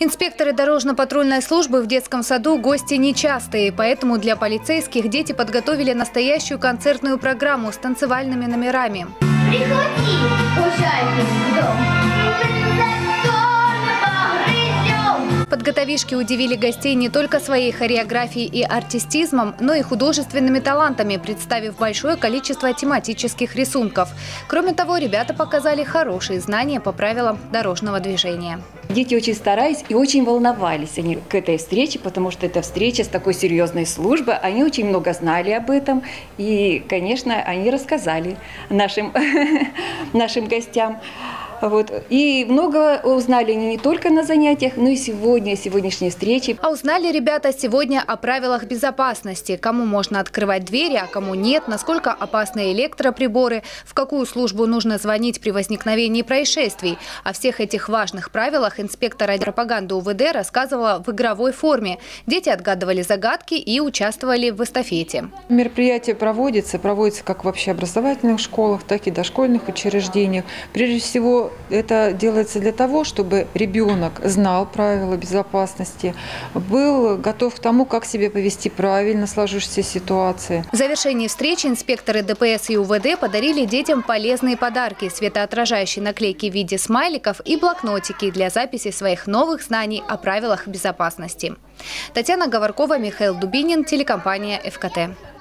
Инспекторы дорожно-патрульной службы в детском саду гости нечастые, поэтому для полицейских дети подготовили настоящую концертную программу с танцевальными номерами. Приходи, пожалуйста, в Подготовишки удивили гостей не только своей хореографией и артистизмом, но и художественными талантами, представив большое количество тематических рисунков. Кроме того, ребята показали хорошие знания по правилам дорожного движения. Дети очень старались и очень волновались они к этой встрече, потому что это встреча с такой серьезной службой. Они очень много знали об этом. И, конечно, они рассказали нашим, нашим гостям. Вот. И много узнали они не только на занятиях, но и сегодня, сегодняшней встрече. А узнали ребята сегодня о правилах безопасности. Кому можно открывать двери, а кому нет, насколько опасны электроприборы, в какую службу нужно звонить при возникновении происшествий. О всех этих важных правилах инспектор пропаганды УВД рассказывала в игровой форме. Дети отгадывали загадки и участвовали в эстафете. Мероприятие проводится, проводится как в общеобразовательных школах, так и дошкольных учреждениях. Прежде всего, это делается для того, чтобы ребенок знал правила безопасности, был готов к тому, как себя повести правильно в сложившейся ситуации. В завершении встречи инспекторы ДПС и УВД подарили детям полезные подарки – светоотражающие наклейки в виде смайликов и блокнотики для записи своих новых знаний о правилах безопасности. Татьяна Говоркова, Михаил Дубинин, телекомпания «ФКТ».